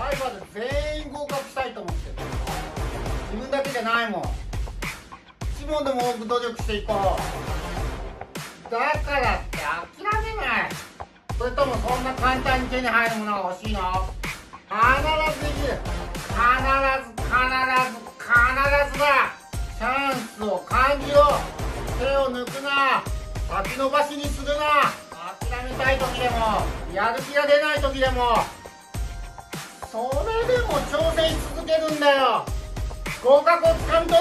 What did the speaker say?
ライバル全員合格したいと思ってる自分だけじゃないもん一問でも多く努力していこうだからって諦めないそれともそんな簡単に手に入るものが欲しいの必ずできる必ず必ず必ずだチャンスを感じろ手を抜くな先延ばしにするな諦めたい時でもやる気が出ない時でもそれでも挑戦し続けるんだよ。合格をつかんとね